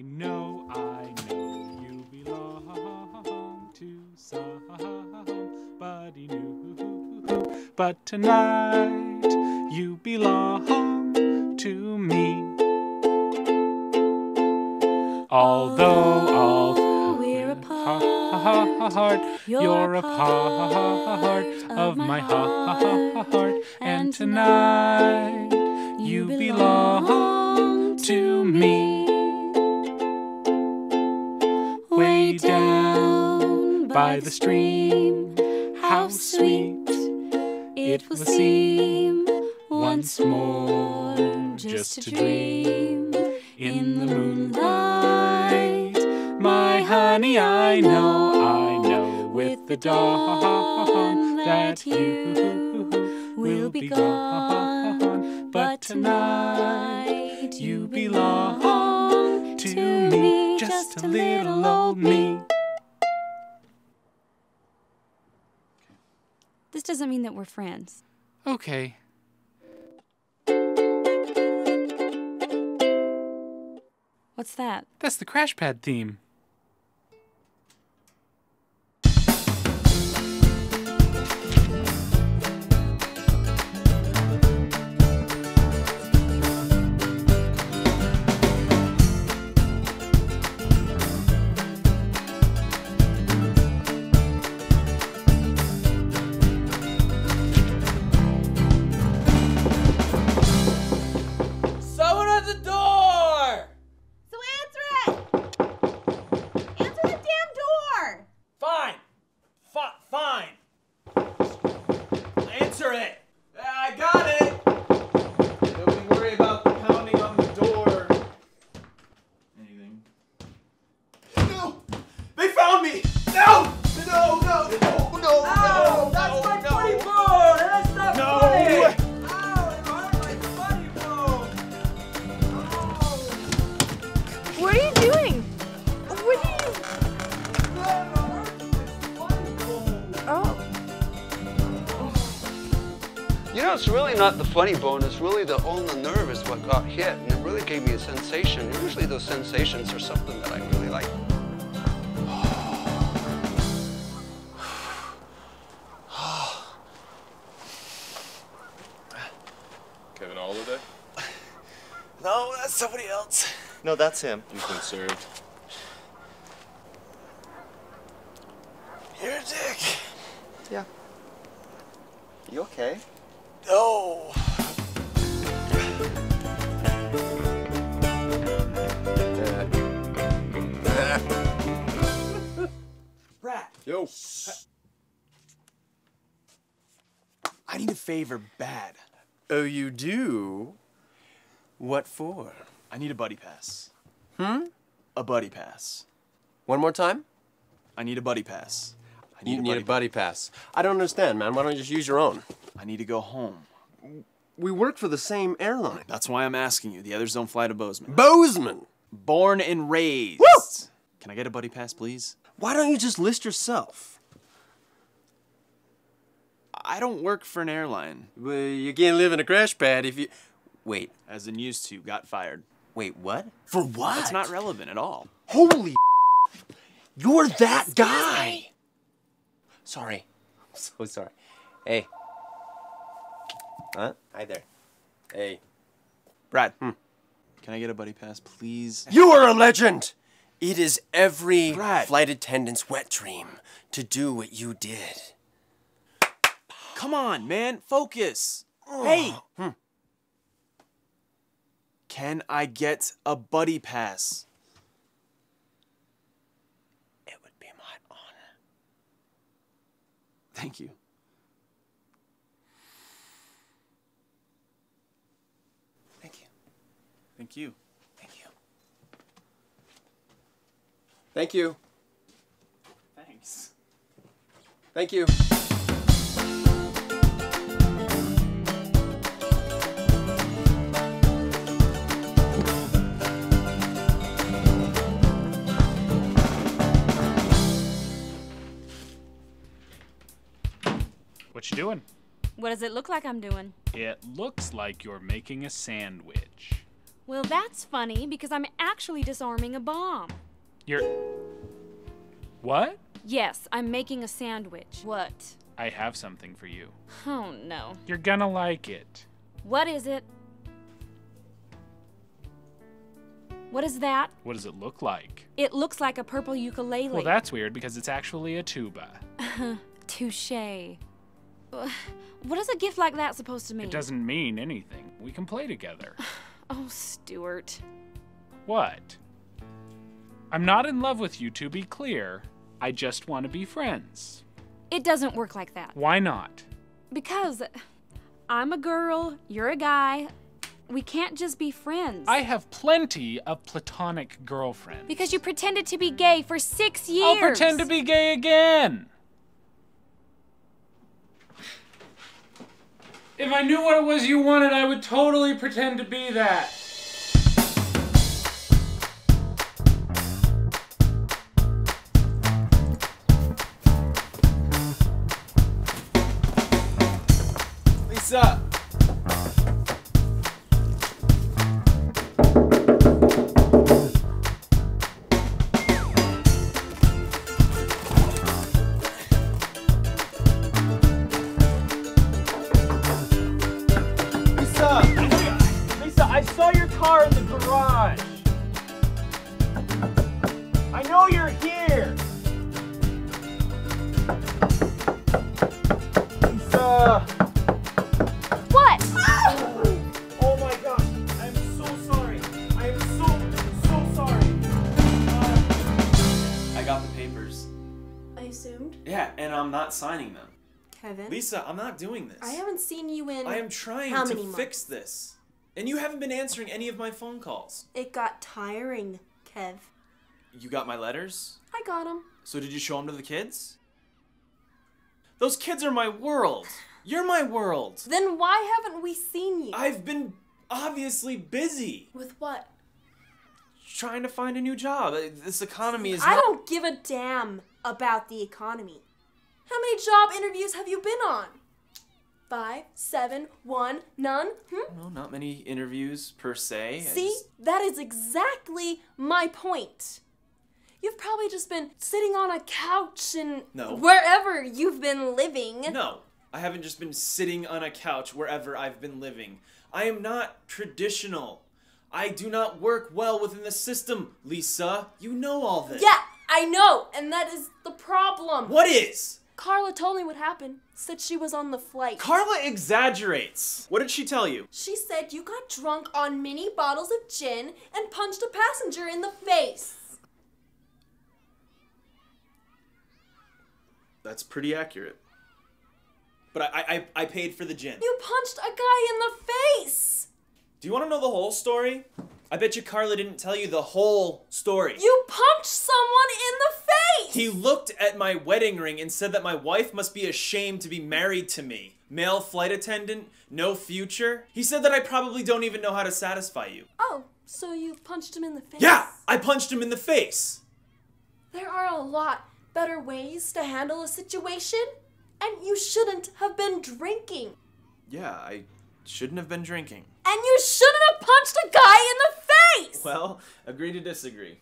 I know, I know you belong to somebody new. But tonight you belong to me. Although, although we're apart, apart, you're a part of my heart, and tonight by the stream, how sweet it will seem once more just to dream in the moonlight. My honey, I know, I know with the dawn that you will be gone. But tonight you belong to me, just a little old me. This doesn't mean that we're friends. Okay. What's that? That's the crash pad theme. Really not the funny bone, it's really the ulnar nerve is what got hit, and it really gave me a sensation. Usually those sensations are something that I really like. Kevin Holiday? No, that's somebody else. No, that's him. You've been served. You're a dick. Yeah. You okay? No. Rat. Yo. I need a favor bad. Oh, you do? What for? I need a buddy pass. Hmm? A buddy pass. One more time? I need a buddy pass. I You need a buddy pass. I don't understand, man. Why don't you just use your own? I need to go home. We work for the same airline. That's why I'm asking you. The others don't fly to Bozeman. Bozeman! Born and raised. Woo! Can I get a buddy pass, please? Why don't you just list yourself? I don't work for an airline. Well, you can't live in a crash pad if you. Wait, As in used to, got fired. wait, what? For what? That's not relevant at all. Holy. You're that guy! Sorry. I'm so sorry. Hey. Huh? Hi there. Hey. Brad, hmm. can I get a buddy pass, please? You are a legend! It is every Brad. flight attendant's wet dream to do what you did. Come on, man, focus. Hey. Hmm. Can I get a buddy pass? It would be my honor. Thank you. Thank you. Thank you. Thank you. Thank you. Thanks. Thank you. What you doing? What does it look like I'm doing? It looks like you're making a sandwich. Well, that's funny because I'm actually disarming a bomb. You're. What? Yes, I'm making a sandwich. What? I have something for you. Oh no. You're gonna like it. What is it? What is that? What does it look like? It looks like a purple ukulele. Well, that's weird because it's actually a tuba. Touche. Uh, What is a gift like that supposed to mean? It doesn't mean anything. We can play together. Oh, Stuart. What? I'm not in love with you, to be clear. I just want to be friends. It doesn't work like that. Why not? Because I'm a girl, you're a guy. We can't just be friends. I have plenty of platonic girlfriends. Because you pretended to be gay for six years. I'll pretend to be gay again. If I knew what it was you wanted, I would totally pretend to be that. Yeah, and I'm not signing them. Kevin. Lisa, I'm not doing this. I haven't seen you in. I am trying to many fix this. And you haven't been answering any of my phone calls. It got tiring, Kev. You got my letters? I got them. So did you show them to the kids? Those kids are my world. You're my world. Then why haven't we seen you? I've been obviously busy With what? trying to find a new job. Uh, This economy is I not- don't give a damn about the economy. How many job interviews have you been on? Five, seven, one, none? Hmm? No, not many interviews per se. See, just- that is exactly my point. You've probably just been sitting on a couch and No. wherever you've been living. No, I haven't just been sitting on a couch wherever I've been living. I am not traditional. I do not work well within the system, Lisa. You know all this. Yeah, I know, and that is the problem. What is? Carla told me what happened. Said she was on the flight. Carla exaggerates. What did she tell you? she said you got drunk on mini bottles of gin and punched a passenger in the face. That's pretty accurate. But I, I, I paid for the gin. You punched a guy in the face. Do you want to know the whole story? I bet you Carla didn't tell you the whole story. You punched someone in the face. He looked at my wedding ring and said that my wife must be ashamed to be married to me. Male flight attendant, no future. He said that I probably don't even know how to satisfy you. oh, so you punched him in the face? Yeah, I punched him in the face. There are a lot better ways to handle a situation, and you shouldn't have been drinking. Yeah, I shouldn't have been drinking. And you shouldn't have punched a guy in the face. Well, agree to disagree.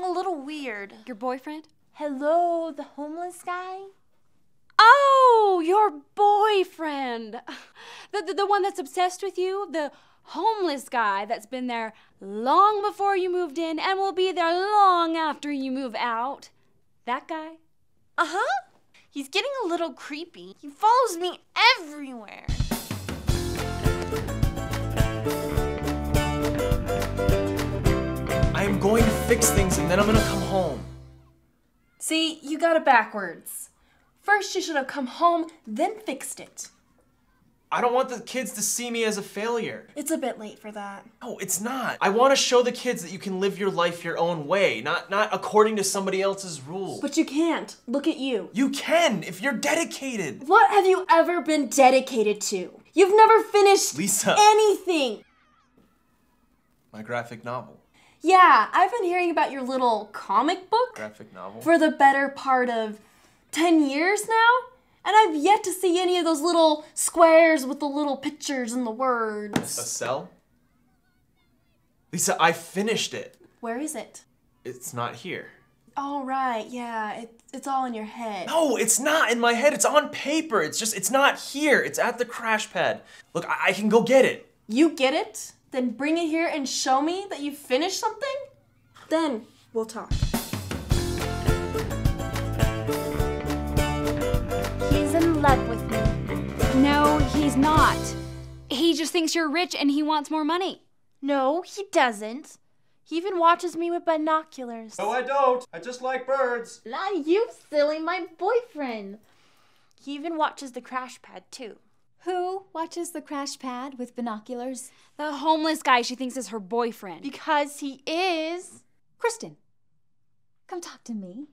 Getting a little weird. Your boyfriend? Hello, the homeless guy? Oh, your boyfriend. The, the, the one that's obsessed with you? The homeless guy that's been there long before you moved in and will be there long after you move out. That guy? Uh huh. He's getting a little creepy. He follows me everywhere. Fix things and then I'm gonna come home. See, you got it backwards. First, you should have come home, then fixed it. I don't want the kids to see me as a failure. It's a bit late for that. No, it's not. I want to show the kids that you can live your life your own way, not not according to somebody else's rules. But you can't. Look at you. you can if you're dedicated. What have you ever been dedicated to? You've never finished Lisa. anything. My graphic novel. Yeah, I've been hearing about your little comic book Graphic novel. for the better part of 10 years now. And I've yet to see any of those little squares with the little pictures and the words. A cell? Lisa, I finished it. Where is it? It's not here. Oh, right, yeah, it, it's all in your head. No, it's not in my head. It's on paper. It's just, it's not here. It's at the crash pad. Look, I, I can go get it. You get it? Then bring it here and show me that you finished something? Then we'll talk. He's in love with me. No, he's not. He just thinks you're rich and he wants more money. No, he doesn't. He even watches me with binoculars. No, I don't. I just like birds. Not you, silly, my boyfriend. He even watches the crash pad, too. Who watches the crash pad with binoculars? The homeless guy she thinks is her boyfriend. Because he is. Kristen, come talk to me.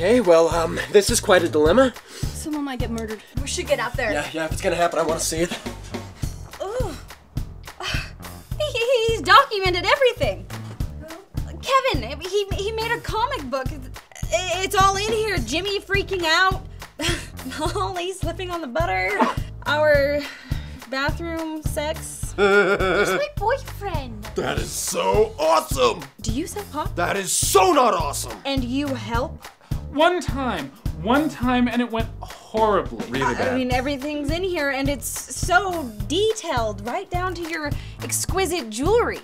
Okay, well, um, this is quite a dilemma. Someone might get murdered. We should get out there. Yeah, yeah, if it's gonna happen, I want to see it. He, he's documented everything. Kevin, he, he made a comic book. It's all in here. Jimmy freaking out. Molly slipping on the butter. Our bathroom sex. He's my boyfriend. That is so awesome! Do you sell pop? That is so not awesome! And you help? One time, one time, and it went horribly. Really I mean, everything's in here and it's so detailed, right down to your exquisite jewelry.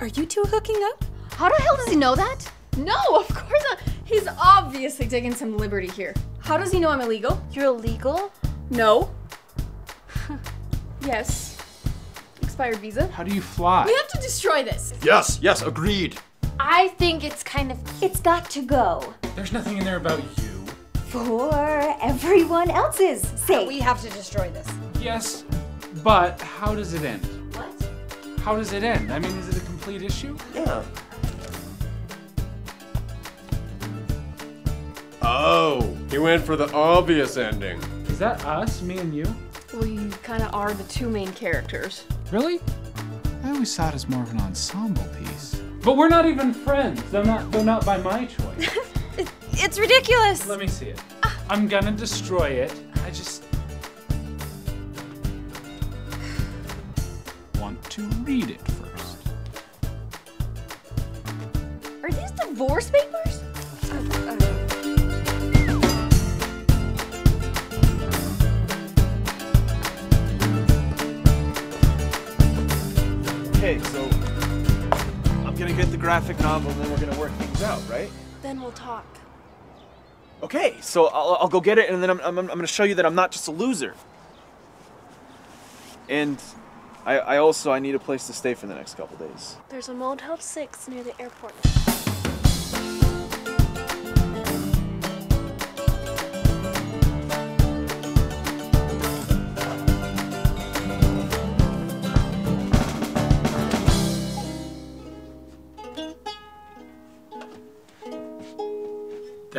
Are you two hooking up? How the hell does he know that? No, of course not. He's obviously taking some liberty here. How does he know I'm illegal? You're illegal? No. yes. Expired visa. How do you fly? We have to destroy this. yes, yes, agreed. I think it's kind of. It's got to go There's nothing in there about you. for everyone else's sake. We have to destroy this. Yes, but how does it end? What? How does it end? I mean, is it a complete issue? Yeah. Oh, he went for the obvious ending. Is that us, me and you? We kind of are the two main characters. Really? I always saw it as more of an ensemble piece. But we're not even friends. They're not. They're not by my choice. It's ridiculous. Let me see it. Ah. I'm gonna destroy it. I just want to read it first. Are these divorce papers? Get the graphic novel and then we're gonna work things out, right? Then we'll talk. Okay, so I'll, I'll go get it and then I'm, I'm, I'm gonna show you that I'm not just a loser. And I, I also I need a place to stay for the next couple days. There's a Motel 6 near the airport.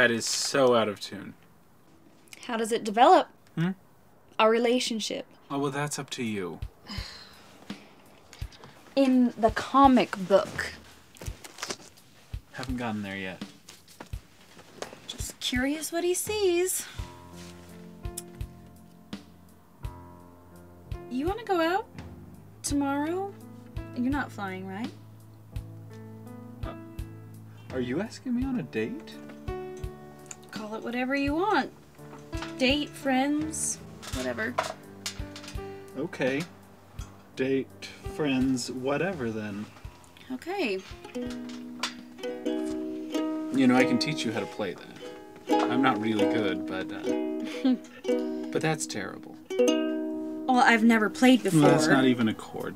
That is so out of tune. How does it develop? Hmm? Our relationship. Oh well, that's up to you. In the comic book. Haven't gotten there yet. Just curious what he sees. You want to go out tomorrow? You're not flying, right? Are you asking me on a date? Call it whatever you want. Date, friends, whatever. Okay. Date, friends, whatever then. Okay. You know, I can teach you how to play that. I'm not really good, but uh, but that's terrible. Well, I've never played before. Well, that's not even a chord.